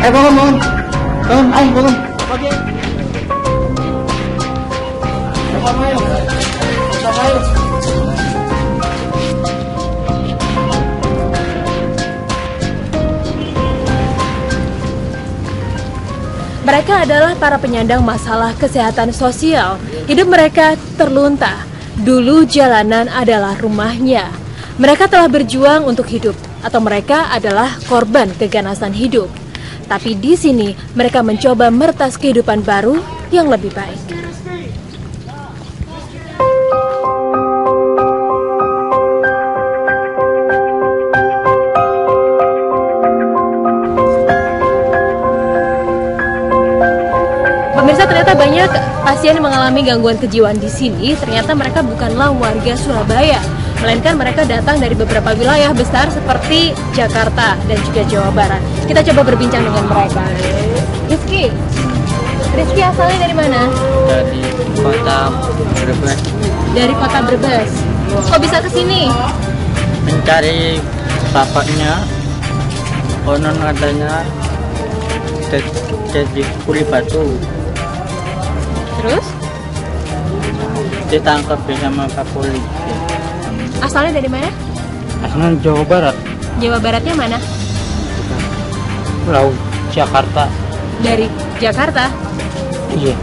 Ayo bangun, bangun. Bangun, ayo bangun. Sama ayo. Ayo. Mereka adalah para penyandang masalah kesehatan sosial. Hidup mereka terlunta. Dulu jalanan adalah rumahnya. Mereka telah berjuang untuk hidup, atau mereka adalah korban keganasan hidup. Tapi di sini mereka mencoba mertas kehidupan baru yang lebih baik. Ternyata banyak pasien yang mengalami gangguan kejiwaan di sini. Ternyata mereka bukanlah warga Surabaya, melainkan mereka datang dari beberapa wilayah besar seperti Jakarta dan juga Jawa Barat. Kita coba berbincang dengan mereka. Rizky, Rizky asalnya dari mana? dari kota Brebes Dari kota Brebes. Kok bisa ke sini? mencari bapaknya konon katanya de- jadi kuli batu Terus ditangkap sama Pak polisi asalnya dari mana? asalnya Jawa Barat Jawa Baratnya mana? Laut Jakarta Dari Jakarta. iya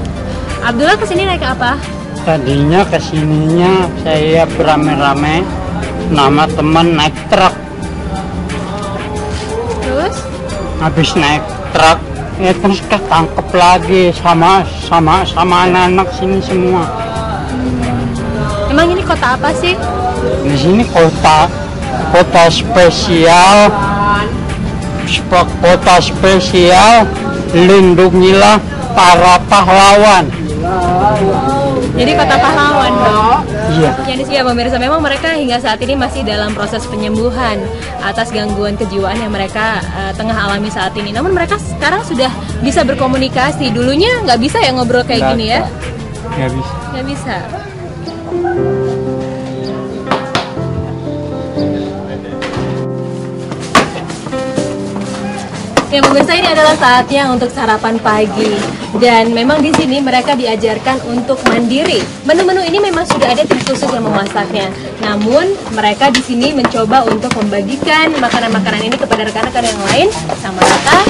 Abdullah ke sini naik apa? tadinya ke sininya saya berame-rame nama teman naik truk Terus habis naik truk terus ketangkep lagi sama sama sama anak-anak sini semua. Emang ini kota apa sih? di sini kota kota spesial. Spe- kota spesial lindungilah para pahlawan Jadi kota pahlawan dong. iya Ya ya pemirsa memang mereka hingga saat ini masih dalam proses penyembuhan atas gangguan kejiwaan yang mereka eh, tengah alami saat ini. Namun mereka sekarang sudah bisa berkomunikasi. Dulunya nggak bisa ya ngobrol kayak Nggak gini ya? nggak bisa Nggak bisa. Ya pemirsa ini adalah saatnya untuk sarapan pagi dan memang di sini mereka diajarkan untuk mandiri. Menu-menu ini memang sudah ada tim khusus yang memasaknya. Namun mereka di sini mencoba untuk membagikan makanan-makanan ini kepada rekan-rekan yang lain sama rata.